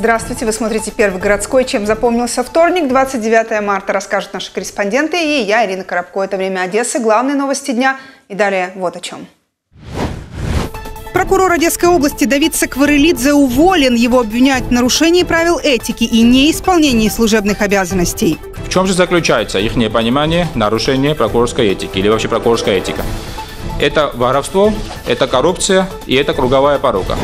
Здравствуйте, вы смотрите «Первый городской». Чем запомнился вторник, 29 марта, расскажут наши корреспонденты и я, Ирина Коробко. Это «Время Одессы», главные новости дня. И далее вот о чем. Прокурор Одесской области Давид Сакварелидзе уволен. Его обвиняют в нарушении правил этики и неисполнении служебных обязанностей. В чем же заключается их непонимание нарушения прокурорской этики или вообще прокурорская этика? Это воровство, это коррупция и это круговая порука.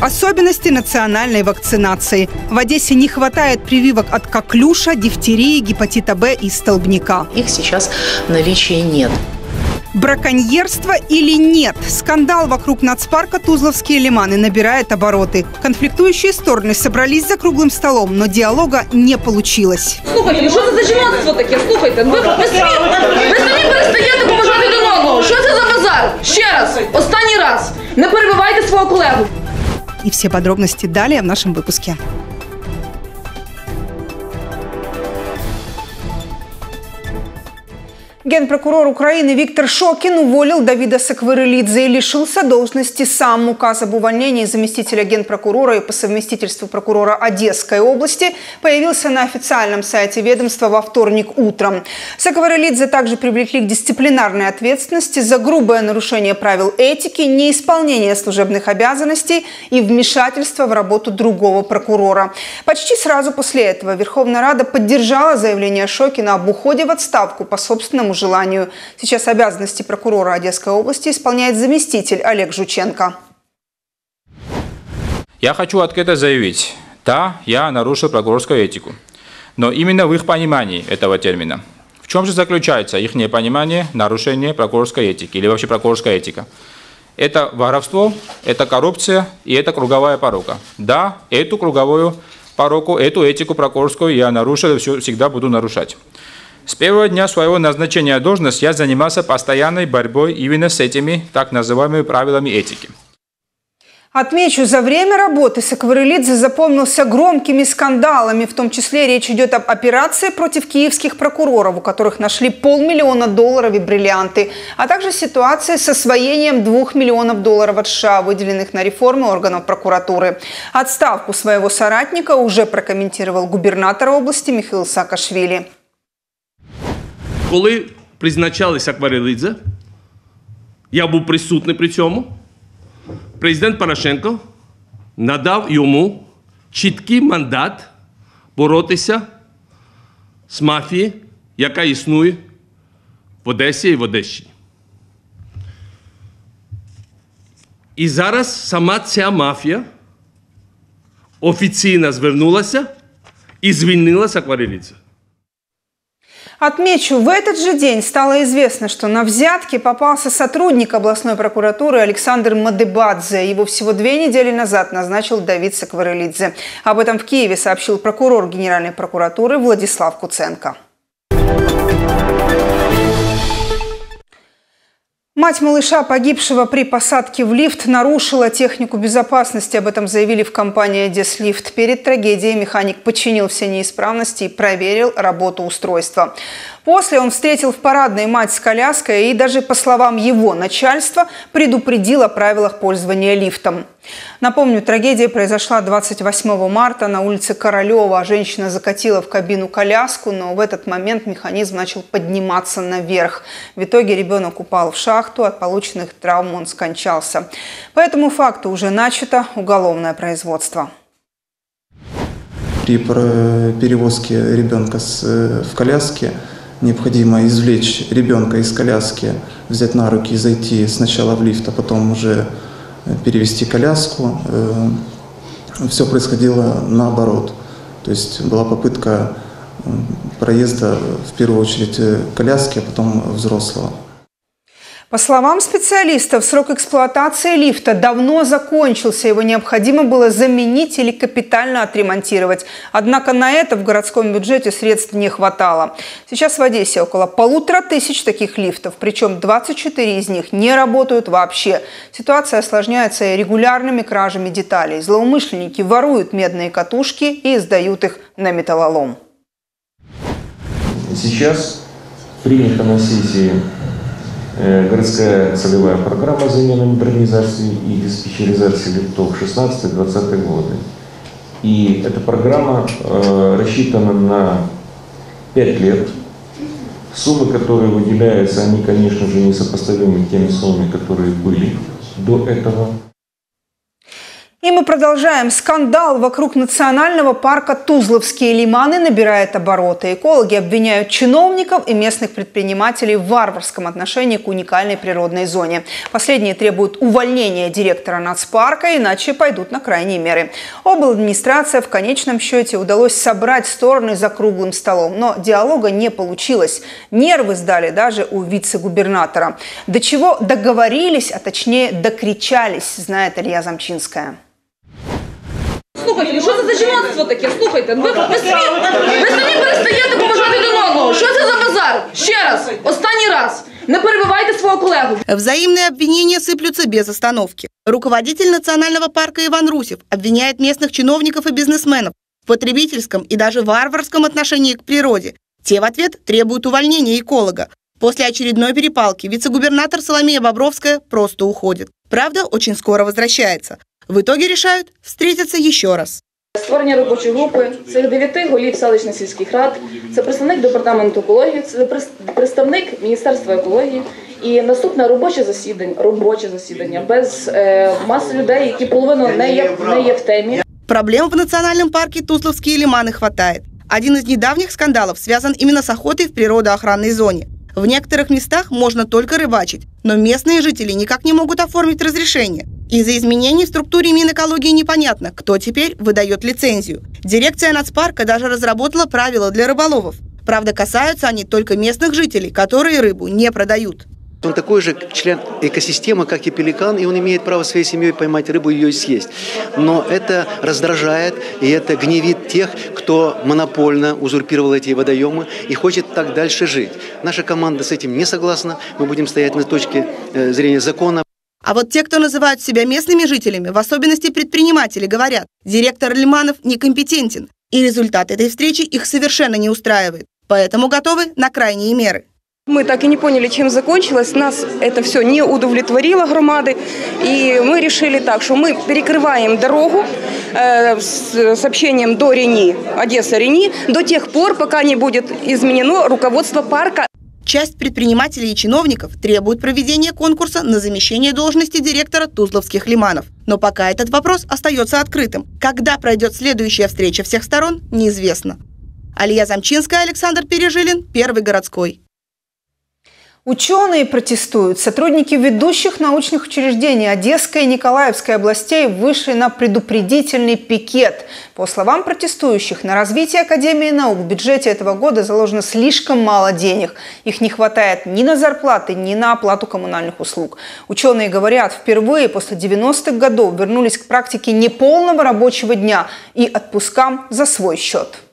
Особенности национальной вакцинации. В Одессе не хватает прививок от коклюша, дифтерии, гепатита Б и столбняка. Их сейчас в наличии нет. Браконьерство или нет? Скандал вокруг нацпарка «Тузловские лиманы» набирает обороты. Конфликтующие стороны собрались за круглым столом, но диалога не получилось. Слухайте, ну що це за жіноцтво таке? Слухайте, ви, ви самі, ви самі перестаєте поважати один одного. Що це за базар? Ще раз, останній раз. Не перебивайте свого колегу. И все подробности далее в нашем выпуске. Генпрокурор Украины Виктор Шокин уволил Давида Сакварелидзе и лишился должности сам. Указ об увольнении заместителя генпрокурора и по совместительству прокурора Одесской области появился на официальном сайте ведомства во вторник утром. Сакварелидзе также привлекли к дисциплинарной ответственности за грубое нарушение правил этики, неисполнение служебных обязанностей и вмешательство в работу другого прокурора. Почти сразу после этого Верховная Рада поддержала заявление Шокина об уходе в отставку по собственному желанию. Сейчас обязанности прокурора Одесской области исполняет заместитель Олег Жученко. Я хочу открыто заявить, да, я нарушил прокурорскую этику, но именно в их понимании этого термина. В чем же заключается их непонимание нарушения прокурорской этики или вообще прокурорская этика? Это воровство, это коррупция и это круговая порука. Да, эту круговую пороку, эту этику прокурорскую я нарушил и всегда буду нарушать. С первого дня своего назначения в должность я занимался постоянной борьбой именно с этими так называемыми правилами этики. Отмечу, за время работы Сакварелидзе запомнился громкими скандалами. В том числе речь идет об операции против киевских прокуроров, у которых нашли полмиллиона долларов и бриллианты, а также ситуации с освоением двух миллионов долларов от США, выделенных на реформы органов прокуратуры. Отставку своего соратника уже прокомментировал губернатор области Михаил Саакашвили. Коли призначалися Акварелидзе, я був присутній при цьому. Президент Порошенко надав йому чіткий мандат боротися з мафією, яка існує в Одесі і в Одещині. І зараз сама ця мафія офіційно звернулася і звільнилася Акварелідзе. Отмечу, в этот же день стало известно, что на взятке попался сотрудник областной прокуратуры Александр Мадебадзе. Его всего две недели назад назначил Давид Сакварелидзе. Об этом в Киеве сообщил прокурор Генеральной прокуратуры Владислав Куценко. Мать малыша, погибшего при посадке в лифт, нарушила технику безопасности. Об этом заявили в компании «Деслифт». Перед трагедией механик починил все неисправности и проверил работу устройства. После он встретил в парадной мать с коляской и даже, по словам его начальства, предупредил о правилах пользования лифтом. Напомню, трагедия произошла 28 марта на улице Королева. Женщина закатила в кабину коляску, но в этот момент механизм начал подниматься наверх. В итоге ребенок упал в шахту, от полученных травм он скончался. По этому факту уже начато уголовное производство. При перевозке ребенка в коляске необходимо извлечь ребенка из коляски, взять на руки и зайти сначала в лифт, а потом уже перевести коляску. Все происходило наоборот. То есть была попытка проезда в первую очередь коляски, а потом взрослого. По словам специалистов, срок эксплуатации лифта давно закончился. Его необходимо было заменить или капитально отремонтировать. Однако на это в городском бюджете средств не хватало. Сейчас в Одессе около полутора тысяч таких лифтов, причем 24 из них не работают вообще. Ситуация осложняется регулярными кражами деталей. Злоумышленники воруют медные катушки и сдают их на металлолом. Сейчас принято на сессии городская целевая программа замены модернизации и диспетчеризации лифтов 16-20 годы. И эта программа э, рассчитана на 5 лет. Суммы, которые выделяются, они, конечно же, несопоставимы теми суммами, которые были до этого. И мы продолжаем. Скандал вокруг национального парка Тузловские лиманы набирает обороты. Экологи обвиняют чиновников и местных предпринимателей в варварском отношении к уникальной природной зоне. Последние требуют увольнения директора нацпарка, иначе пойдут на крайние меры. Обладминистрация в конечном счете удалось собрать стороны за круглым столом, но диалога не получилось. Нервы сдали даже у вице-губернатора. До чего договорились, а точнее докричались, знает Илья Замчинская Слухайте, ну що це за жіноцтво таке? Слухайте, ви, ви самі, ви самі перестаєте поважати один одного. Що це за базар? Ще раз, останній раз. Не перебивайте свого колегу. Взаимные обвинения сыплются без остановки. Руководитель национального парка Иван Русев обвиняет местных чиновников и бизнесменов в потребительском и даже варварском отношении к природе. Те в ответ требуют увольнения эколога. После очередной перепалки вице-губернатор Соломея Бобровская просто уходит. Правда, очень скоро возвращается. В итоге решают встретиться еще раз. Створення робочої групи цих дев'яти голів селищних сільських рад, це представник департаменту екології, це прес- представник Міністерства екології. І наступне робоче засідання, робоче засідання без е, маси людей, які половину не є, не є в темі. Проблем в национальном парке Тусловские лиманы хватает. Один из недавних скандалов связан именно с охотой в природоохранной зоне. В некоторых местах можно только рыбачить, но местные жители никак не могут оформить разрешение. Из-за изменений в структуре Минэкологии непонятно, кто теперь выдает лицензию. Дирекция нацпарка даже разработала правила для рыболовов. Правда, касаются они только местных жителей, которые рыбу не продают. Он такой же член экосистемы, как и пеликан, и он имеет право своей семьей поймать рыбу и ее съесть. Но это раздражает и это гневит тех, кто монопольно узурпировал эти водоемы и хочет так дальше жить. Наша команда с этим не согласна. Мы будем стоять на точке э, зрения закона. А вот те, кто называют себя местными жителями, в особенности предприниматели, говорят, директор Лиманов некомпетентен, и результат этой встречи их совершенно не устраивает. Поэтому готовы на крайние меры. Мы так и не поняли, чем закончилось. Нас это все не удовлетворило громады. И мы решили так, что мы перекрываем дорогу э, с сообщением до Рени, Одесса-Рени, до тех пор, пока не будет изменено руководство парка. Часть предпринимателей и чиновников требует проведения конкурса на замещение должности директора Тузловских лиманов. Но пока этот вопрос остается открытым. Когда пройдет следующая встреча всех сторон, неизвестно. Алия Замчинская, Александр Пережилин, Первый городской. Ученые протестуют. Сотрудники ведущих научных учреждений Одесской и Николаевской областей вышли на предупредительный пикет. По словам протестующих, на развитие Академии наук в бюджете этого года заложено слишком мало денег. Их не хватает ни на зарплаты, ни на оплату коммунальных услуг. Ученые говорят, впервые после 90-х годов вернулись к практике неполного рабочего дня и отпускам за свой счет.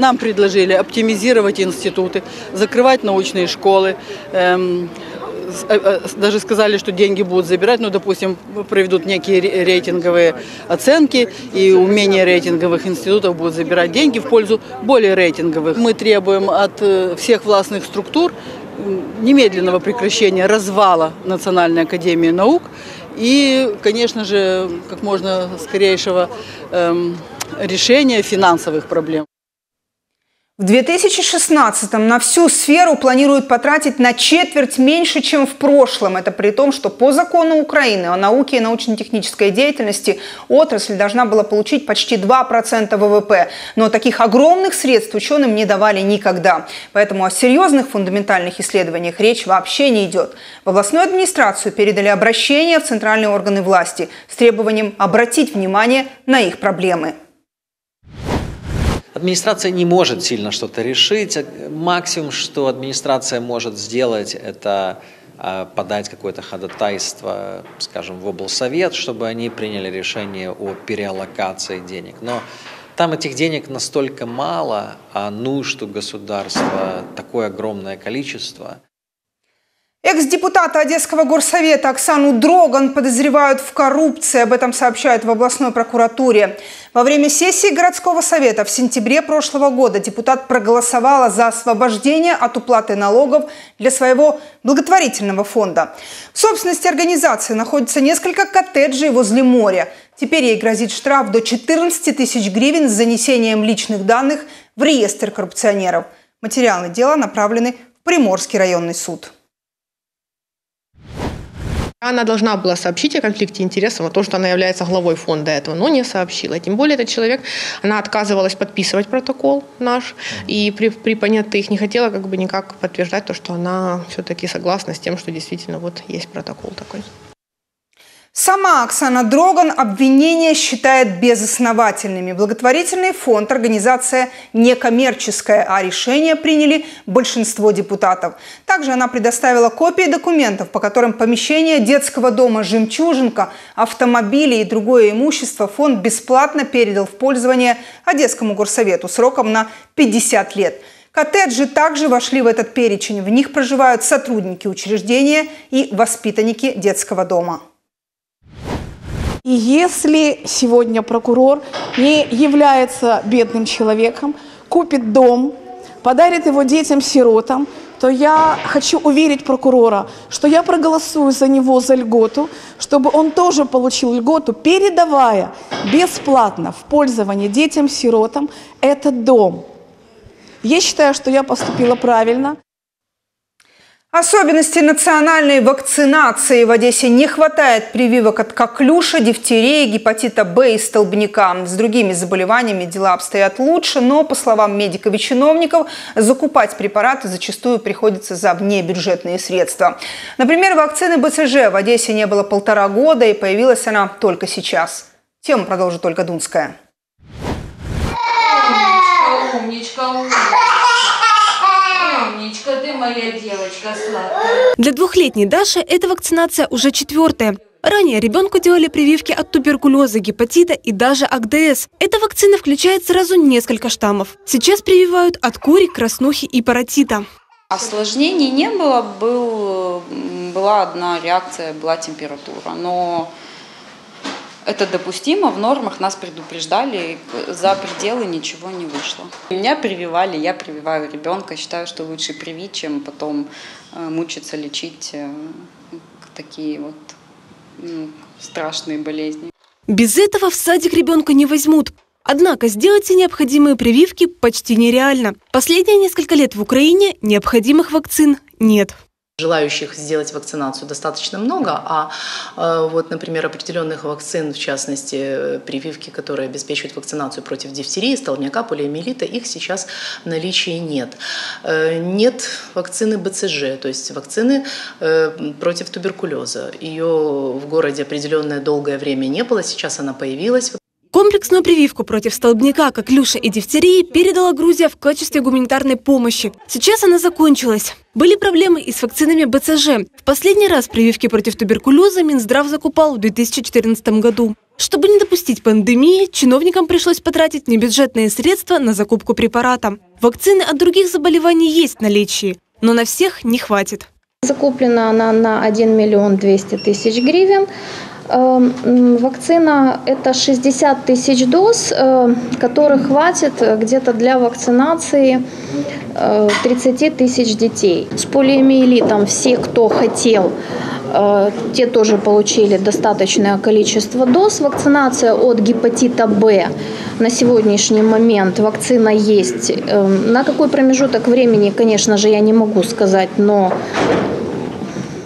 Нам предложили оптимизировать институты, закрывать научные школы. Эм, э, э, даже сказали, что деньги будут забирать, ну, допустим, проведут некие ре- рейтинговые оценки, и у менее рейтинговых институтов будут забирать деньги в пользу более рейтинговых. Мы требуем от э, всех властных структур немедленного прекращения развала Национальной академии наук и, конечно же, как можно скорейшего эм, решения финансовых проблем. В 2016-м на всю сферу планируют потратить на четверть меньше, чем в прошлом. Это при том, что по закону Украины о науке и научно-технической деятельности отрасль должна была получить почти 2% ВВП. Но таких огромных средств ученым не давали никогда. Поэтому о серьезных фундаментальных исследованиях речь вообще не идет. В областную администрацию передали обращение в центральные органы власти с требованием обратить внимание на их проблемы. Администрация не может сильно что-то решить. Максимум, что администрация может сделать, это э, подать какое-то ходатайство, скажем, в облсовет, чтобы они приняли решение о переаллокации денег. Но там этих денег настолько мало, а нужд у государства такое огромное количество – Экс-депутата Одесского горсовета Оксану Дроган подозревают в коррупции. Об этом сообщают в областной прокуратуре. Во время сессии городского совета в сентябре прошлого года депутат проголосовала за освобождение от уплаты налогов для своего благотворительного фонда. В собственности организации находится несколько коттеджей возле моря. Теперь ей грозит штраф до 14 тысяч гривен с занесением личных данных в реестр коррупционеров. Материалы дела направлены в Приморский районный суд. Она должна была сообщить о конфликте интересов, о том, что она является главой фонда этого, но не сообщила. Тем более этот человек, она отказывалась подписывать протокол наш, и при, при понятых не хотела как бы никак подтверждать то, что она все-таки согласна с тем, что действительно вот есть протокол такой. Сама Оксана Дроган обвинения считает безосновательными. Благотворительный фонд – организация некоммерческая, а решение приняли большинство депутатов. Также она предоставила копии документов, по которым помещение детского дома «Жемчужинка», автомобили и другое имущество фонд бесплатно передал в пользование Одесскому горсовету сроком на 50 лет. Коттеджи также вошли в этот перечень. В них проживают сотрудники учреждения и воспитанники детского дома. И если сегодня прокурор не является бедным человеком, купит дом, подарит его детям-сиротам, то я хочу уверить прокурора, что я проголосую за него за льготу, чтобы он тоже получил льготу, передавая бесплатно в пользование детям-сиротам этот дом. Я считаю, что я поступила правильно. Особенности национальной вакцинации в Одессе не хватает прививок от коклюша, дифтерии, гепатита Б и столбняка. С другими заболеваниями дела обстоят лучше, но, по словам медиков и чиновников, закупать препараты зачастую приходится за внебюджетные средства. Например, вакцины БЦЖ в Одессе не было полтора года, и появилась она только сейчас. Тему продолжит Ольга Дунская. Умничка, умничка моя девочка сладкая. Для двухлетней Даши эта вакцинация уже четвертая. Ранее ребенку делали прививки от туберкулеза, гепатита и даже АГДС. Эта вакцина включает сразу несколько штаммов. Сейчас прививают от кури, краснухи и паротита. Осложнений не было, был, была одна реакция, была температура. Но это допустимо, в нормах нас предупреждали, за пределы ничего не вышло. Меня прививали, я прививаю ребенка, считаю, что лучше привить, чем потом э, мучиться, лечить э, такие вот ну, страшные болезни. Без этого в садик ребенка не возьмут. Однако сделать все необходимые прививки почти нереально. Последние несколько лет в Украине необходимых вакцин нет. Желающих сделать вакцинацию достаточно много, а э, вот, например, определенных вакцин, в частности, прививки, которые обеспечивают вакцинацию против дифтерии, столбняка, полиомиелита, их сейчас в наличии нет. Э, нет вакцины БЦЖ, то есть вакцины э, против туберкулеза. Ее в городе определенное долгое время не было, сейчас она появилась. Комплексную прививку против столбняка, коклюша и дифтерии передала Грузия в качестве гуманитарной помощи. Сейчас она закончилась. Были проблемы и с вакцинами БЦЖ. В последний раз прививки против туберкулеза Минздрав закупал в 2014 году. Чтобы не допустить пандемии, чиновникам пришлось потратить небюджетные средства на закупку препарата. Вакцины от других заболеваний есть в наличии, но на всех не хватит. Закуплена она на 1 миллион 200 тысяч гривен. Эм, вакцина – это 60 тысяч доз, э, которых хватит где-то для вакцинации 30 э, тысяч детей. С полиомиелитом все, кто хотел, э, те тоже получили достаточное количество доз. Вакцинация от гепатита Б на сегодняшний момент вакцина есть. Эм, на какой промежуток времени, конечно же, я не могу сказать, но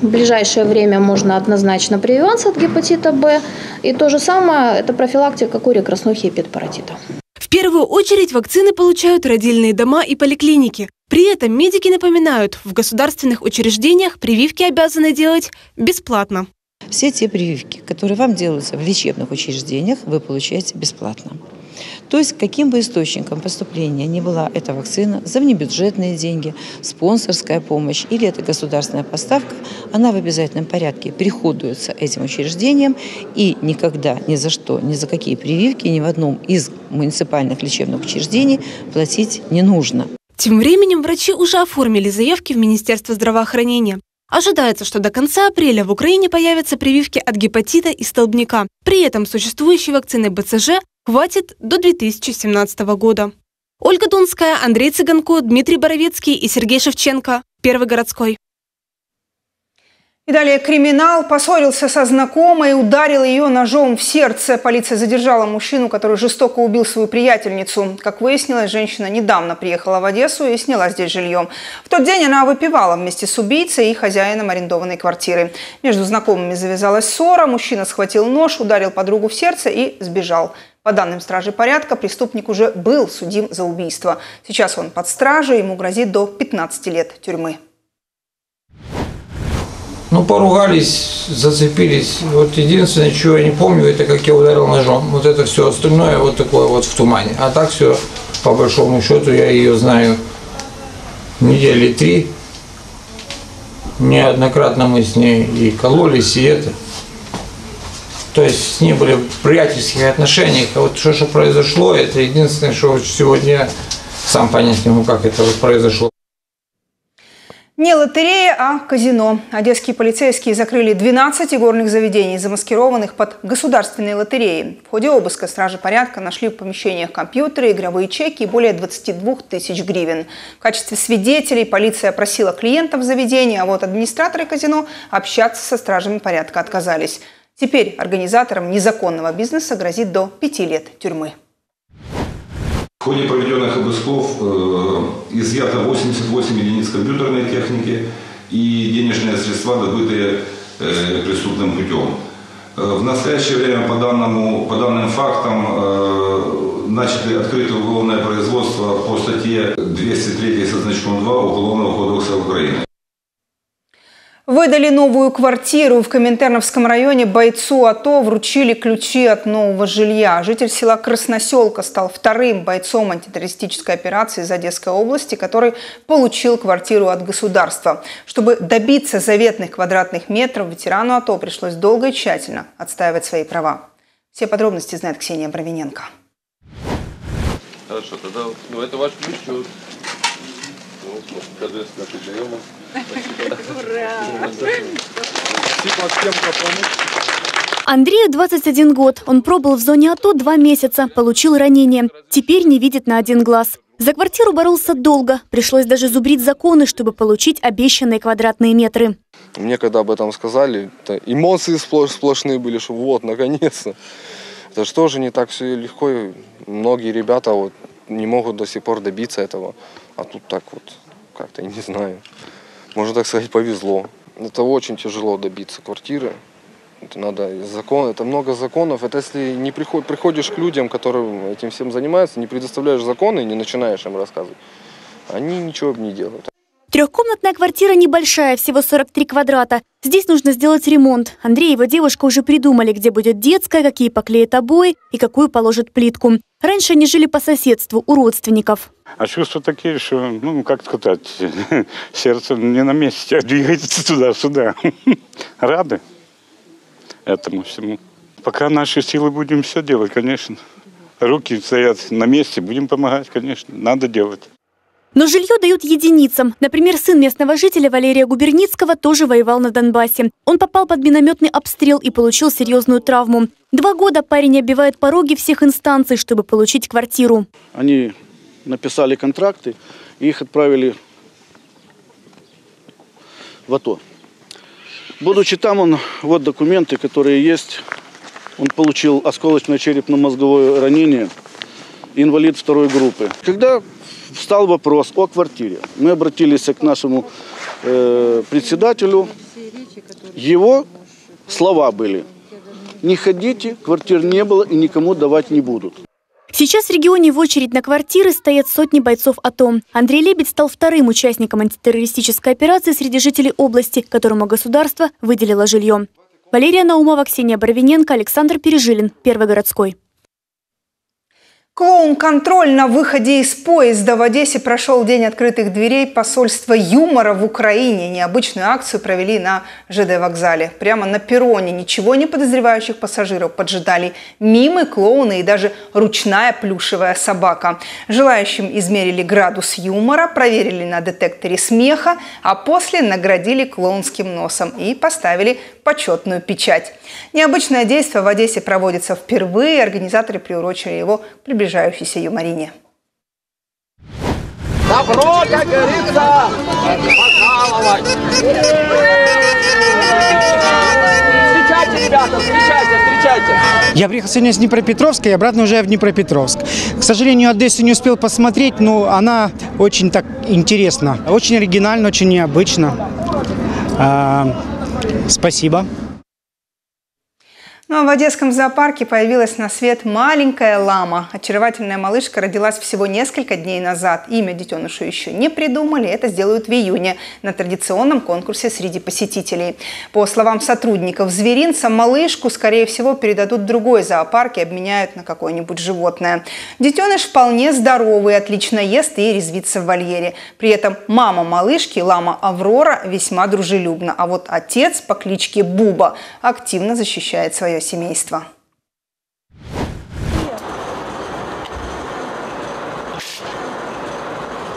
в ближайшее время можно однозначно прививаться от гепатита Б. И то же самое – это профилактика кори, краснухи и педпаратита. В первую очередь вакцины получают родильные дома и поликлиники. При этом медики напоминают, в государственных учреждениях прививки обязаны делать бесплатно. Все те прививки, которые вам делаются в лечебных учреждениях, вы получаете бесплатно. То есть каким бы источником поступления ни была эта вакцина, за внебюджетные деньги, спонсорская помощь или это государственная поставка, она в обязательном порядке приходуется этим учреждением и никогда, ни за что, ни за какие прививки ни в одном из муниципальных лечебных учреждений платить не нужно. Тем временем врачи уже оформили заявки в Министерство здравоохранения. Ожидается, что до конца апреля в Украине появятся прививки от гепатита и столбняка. При этом существующей вакцины БЦЖ хватит до 2017 года. Ольга Дунская, Андрей Цыганко, Дмитрий Боровецкий и Сергей Шевченко. Первый городской. И далее криминал поссорился со знакомой, ударил ее ножом в сердце. Полиция задержала мужчину, который жестоко убил свою приятельницу. Как выяснилось, женщина недавно приехала в Одессу и сняла здесь жилье. В тот день она выпивала вместе с убийцей и хозяином арендованной квартиры. Между знакомыми завязалась ссора, мужчина схватил нож, ударил подругу в сердце и сбежал. По данным стражи порядка, преступник уже был судим за убийство. Сейчас он под стражей, ему грозит до 15 лет тюрьмы. Ну, поругались, зацепились. Вот единственное, чего я не помню, это как я ударил ножом. Вот это все остальное вот такое вот в тумане. А так все, по большому счету, я ее знаю недели три. Неоднократно мы с ней и кололись, и это. То есть с ней были в приятельских отношениях. А вот что, что произошло, это единственное, что сегодня сам понять не могу, как это вот произошло. Не лотерея, а казино. Одесские полицейские закрыли 12 игорных заведений, замаскированных под государственные лотереи. В ходе обыска стражи порядка нашли в помещениях компьютеры, игровые чеки и более 22 тысяч гривен. В качестве свидетелей полиция опросила клиентов заведения, а вот администраторы казино общаться со стражами порядка отказались. Теперь организаторам незаконного бизнеса грозит до пяти лет тюрьмы. В ходе проведенных обысков э, изъято 88 единиц компьютерной техники и денежные средства, добытые э, преступным путем. Э, в настоящее время по, данному, по данным фактам начали открыто уголовное производство по статье 203 со значком 2 Уголовного кодекса Украины. Выдали новую квартиру. В Коминтерновском районе бойцу АТО вручили ключи от нового жилья. Житель села Красноселка стал вторым бойцом антитеррористической операции из Одесской области, который получил квартиру от государства. Чтобы добиться заветных квадратных метров, ветерану АТО пришлось долго и тщательно отстаивать свои права. Все подробности знает Ксения Бровиненко. Хорошо, тогда ну, это ваш ключ. Ну, соответственно, передаем. Андрею 21 год. Он пробыл в зоне АТО два месяца, получил ранение. Теперь не видит на один глаз. За квартиру боролся долго. Пришлось даже зубрить законы, чтобы получить обещанные квадратные метры. Мне когда об этом сказали, эмоции сплош, сплошные были, что вот, наконец-то. Это же тоже не так все легко. Многие ребята вот не могут до сих пор добиться этого. А тут так вот, как-то, не знаю можно так сказать, повезло. Это очень тяжело добиться квартиры. Это надо закон, это много законов. Это если не приход, приходишь к людям, которые этим всем занимаются, не предоставляешь законы и не начинаешь им рассказывать, они ничего не делают. Трехкомнатная квартира небольшая, всего 43 квадрата. Здесь нужно сделать ремонт. Андрей и его девушка уже придумали, где будет детская, какие поклеят обои и какую положат плитку. Раньше они жили по соседству у родственников. А чувства такие, что, ну, как сказать, сердце не на месте, а двигается туда-сюда. Рады этому всему. Пока наши силы будем все делать, конечно. Руки стоят на месте, будем помогать, конечно, надо делать. Но жилье дают единицам. Например, сын местного жителя Валерия Губерницкого тоже воевал на Донбассе. Он попал под минометный обстрел и получил серьезную травму. Два года парень оббивает пороги всех инстанций, чтобы получить квартиру. Они написали контракты и их отправили в АТО. Будучи там, он, вот документы, которые есть. Он получил осколочное черепно-мозговое ранение, инвалид второй группы. Когда встал вопрос о квартире. Мы обратились к нашему э, председателю. Его слова были. Не ходите, квартир не было и никому давать не будут. Сейчас в регионе в очередь на квартиры стоят сотни бойцов АТО. Андрей Лебедь стал вторым участником антитеррористической операции среди жителей области, которому государство выделило жилье. Валерия Наумова, Ксения Боровиненко, Александр Пережилин, Первый городской. Клоун-контроль на выходе из поезда в Одессе прошел День открытых дверей посольства юмора в Украине. Необычную акцию провели на ЖД вокзале. Прямо на перроне ничего не подозревающих пассажиров поджидали мимы, клоуны и даже ручная плюшевая собака. Желающим измерили градус юмора, проверили на детекторе смеха, а после наградили клоунским носом и поставили почетную печать. Необычное действие в Одессе проводится впервые. Организаторы приурочили его к приближающейся юморине. Добро, как говорится, пока баловать. Встречайте, ребята, встречайте, встречайте. Я приехал сегодня с Днепропетровска и обратно уже в Днепропетровск. К сожалению, Одессу не успел посмотреть, но она очень так интересна. Очень оригинально, очень необычно. А, спасибо. Ну а в Одесском зоопарке появилась на свет маленькая лама. Очаровательная малышка родилась всего несколько дней назад. Имя детенышу еще не придумали, это сделают в июне на традиционном конкурсе среди посетителей. По словам сотрудников зверинца, малышку, скорее всего, передадут в другой зоопарк и обменяют на какое-нибудь животное. Детеныш вполне здоровый, отлично ест и резвится в вольере. При этом мама малышки, лама Аврора, весьма дружелюбна. А вот отец по кличке Буба активно защищает свое семейство.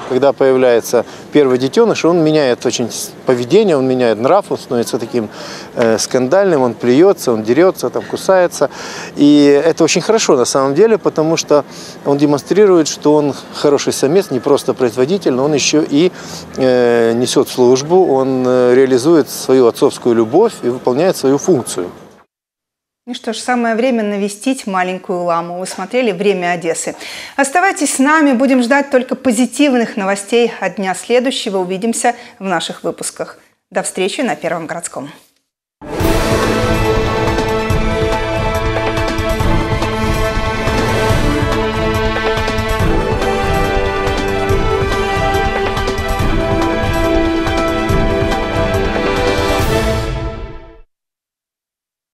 Когда появляется первый детеныш, он меняет очень поведение, он меняет нрав, он становится таким э, скандальным, он плюется, он дерется, там, кусается. И это очень хорошо на самом деле, потому что он демонстрирует, что он хороший самец, не просто производитель, но он еще и э, несет службу, он э, реализует свою отцовскую любовь и выполняет свою функцию. Ну что ж, самое время навестить маленькую ламу. Вы смотрели «Время Одессы». Оставайтесь с нами, будем ждать только позитивных новостей от дня следующего. Увидимся в наших выпусках. До встречи на Первом городском.